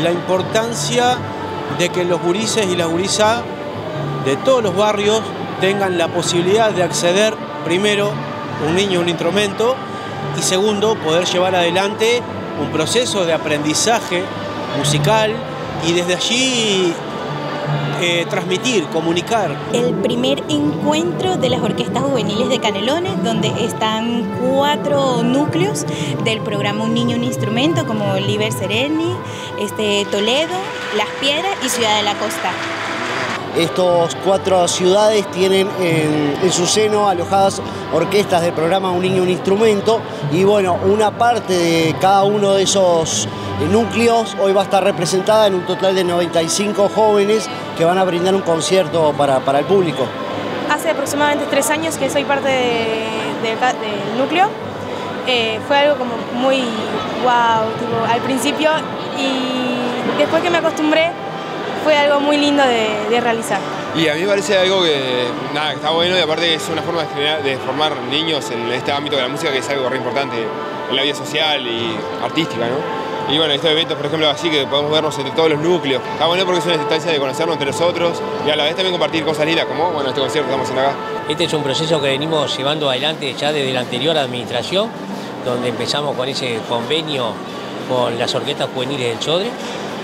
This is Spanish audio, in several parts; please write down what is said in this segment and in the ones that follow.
la importancia de que los gurises y las gurisas de todos los barrios tengan la posibilidad de acceder, primero, un niño un instrumento y segundo, poder llevar adelante un proceso de aprendizaje musical y desde allí eh, transmitir, comunicar. El primer encuentro de las orquestas juveniles de Canelones, donde están cuatro núcleos del programa Un Niño, un Instrumento, como Liber Sereni, este, Toledo, Las Piedras y Ciudad de la Costa. Estos cuatro ciudades tienen en, su seno alojadas orquestas del programa Un Niño, un Instrumento y bueno, una parte de cada uno de esos núcleos hoy va a estar representada en un total de 95 jóvenes que van a brindar un concierto para, el público. Hace aproximadamente tres años que soy parte del núcleo. Eh, fue algo como muy wow, al principio y después que me acostumbré fue algo muy lindo de, realizar. Y a mí me parece algo que, nada, está bueno y aparte es una forma de, formar niños en este ámbito de la música que es algo re importante en la vida social y artística, ¿no? Y bueno, estos eventos, por ejemplo, así que podemos vernos entre todos los núcleos. Está bueno porque es una instancia de conocernos entre nosotros y a la vez también compartir cosas lindas, como bueno, este concierto que estamos haciendo acá. Este es un proceso que venimos llevando adelante ya desde la anterior administración, donde empezamos con ese convenio con las orquestas juveniles del Chodre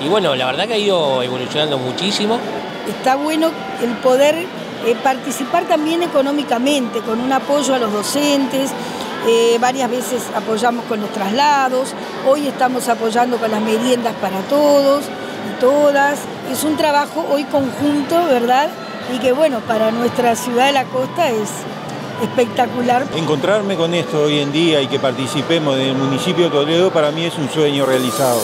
y bueno, la verdad que ha ido evolucionando muchísimo. Está bueno el poder eh, participar también económicamente, con un apoyo a los docentes, eh, varias veces apoyamos con los traslados, hoy estamos apoyando con las meriendas para todos y todas. Es un trabajo hoy conjunto, ¿verdad? Y que bueno, para nuestra ciudad de la costa es espectacular. Encontrarme con esto hoy en día y que participemos del municipio de Toledo para mí es un sueño realizado.